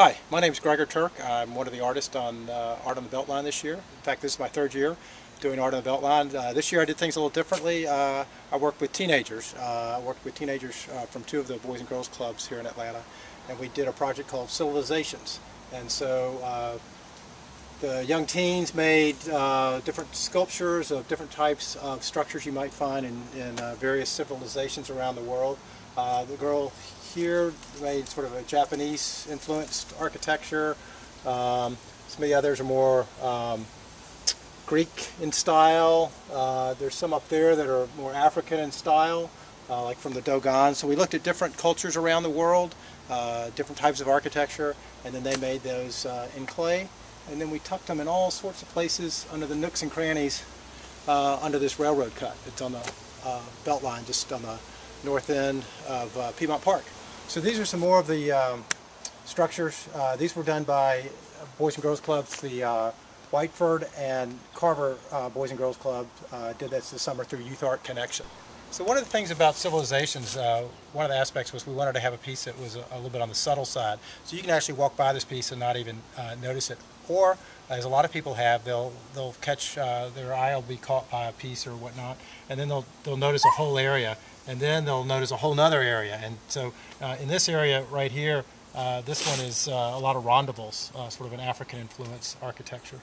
Hi, my name is Gregor Turk. I'm one of the artists on uh, Art on the Beltline this year. In fact, this is my third year doing Art on the Beltline. Uh, this year I did things a little differently. Uh, I worked with teenagers. Uh, I worked with teenagers uh, from two of the Boys and Girls Clubs here in Atlanta, and we did a project called Civilizations. And so uh, the young teens made different sculptures of different types of structures you might find in, in various civilizations around the world. the girl here made sort of a Japanese influenced architecture. Um, some of the others are more um, Greek in style. Uh, there's some up there that are more African in style, uh, like from the Dogon. So we looked at different cultures around the world, uh, different types of architecture, and then they made those uh, in clay. And then we tucked them in all sorts of places under the nooks and crannies uh, under this railroad cut. It's on the uh, belt line, just on the north end of Piedmont Park. So these are some more of the um, structures. Uh, these were done by Boys and Girls Clubs. The uh, Whiteford and Carver uh, Boys and Girls Club uh, did this this summer through Youth Art Connection. So one of the things about civilizations, uh, one of the aspects was we wanted to have a piece that was a, a, little bit on the subtle side. So you can actually walk by this piece and not even uh, notice it. Or, as a lot of people have, they'll they'll catch their eye will be caught by a piece or whatnot, and then they'll they'll notice a whole area and then they'll notice a whole nother area. And so uh, in this area right here, uh, this one is uh, a lot of rondavels, uh, sort of an African influence architecture.